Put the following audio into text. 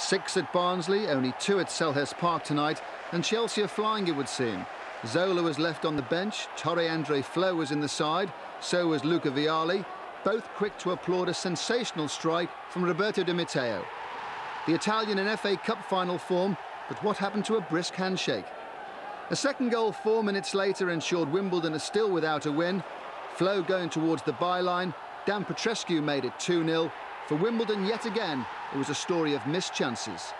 Six at Barnsley, only two at Selhurst Park tonight, and Chelsea are flying, it would seem. Zola was left on the bench, Tore Andre Flo was in the side, so was Luca Vialli, both quick to applaud a sensational strike from Roberto Di Matteo. The Italian in FA Cup final form, but what happened to a brisk handshake? A second goal four minutes later ensured Wimbledon are still without a win. Flo going towards the byline, Dan Petrescu made it 2-0. For Wimbledon yet again, it was a story of missed chances.